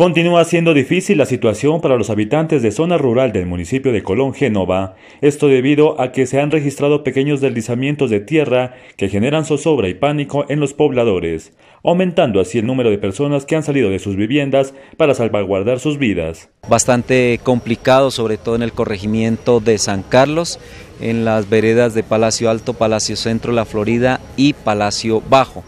Continúa siendo difícil la situación para los habitantes de zona rural del municipio de Colón, Génova, esto debido a que se han registrado pequeños deslizamientos de tierra que generan zozobra y pánico en los pobladores, aumentando así el número de personas que han salido de sus viviendas para salvaguardar sus vidas. Bastante complicado, sobre todo en el corregimiento de San Carlos, en las veredas de Palacio Alto, Palacio Centro, La Florida y Palacio Bajo.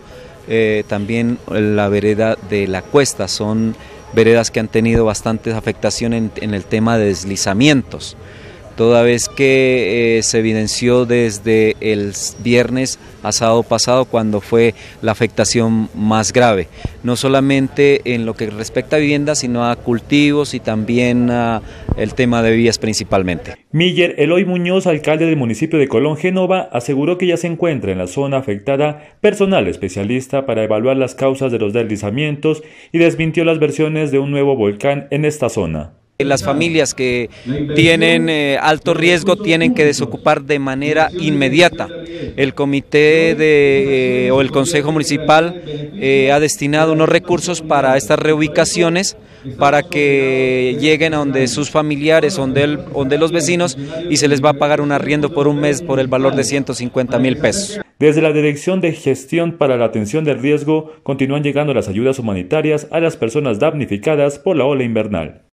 Eh, también la vereda de la Cuesta son veredas que han tenido bastantes afectaciones en, el tema de deslizamientos toda vez que eh, se evidenció desde el viernes asado pasado cuando fue la afectación más grave, no solamente en lo que respecta a viviendas, sino a cultivos y también a el tema de vías principalmente. Miller Eloy Muñoz, alcalde del municipio de Colón, Génova, aseguró que ya se encuentra en la zona afectada personal especialista para evaluar las causas de los deslizamientos y desmintió las versiones de un nuevo volcán en esta zona. Las familias que tienen eh, alto riesgo tienen que desocupar de manera inmediata. El comité eh, o el Consejo Municipal eh, ha destinado unos recursos para estas reubicaciones para que lleguen a donde sus familiares, donde, donde los vecinos y se les va a pagar un arriendo por un mes por el valor de 150 mil pesos. Desde la Dirección de Gestión para la Atención del Riesgo continúan llegando las ayudas humanitarias a las personas damnificadas por la ola invernal.